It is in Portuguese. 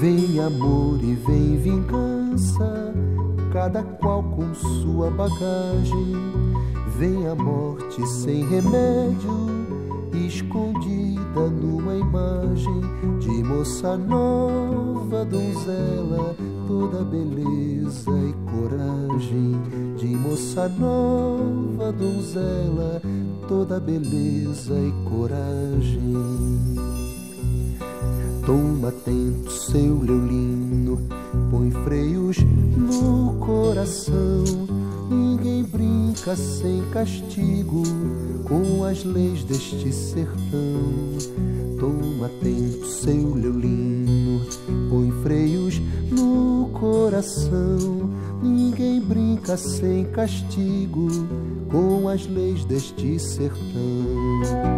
Vem amor e vem vingança, cada qual com sua bagagem. Vem a morte sem remédio, escondida numa imagem de moça nova, donzela, toda beleza e coragem. De moça nova, donzela, toda beleza e coragem. Toma atento seu leolino, põe freios no coração. Ninguém brinca sem castigo com as leis deste sertão. Toma atento seu leolino, põe freios no coração. Ninguém brinca sem castigo com as leis deste sertão.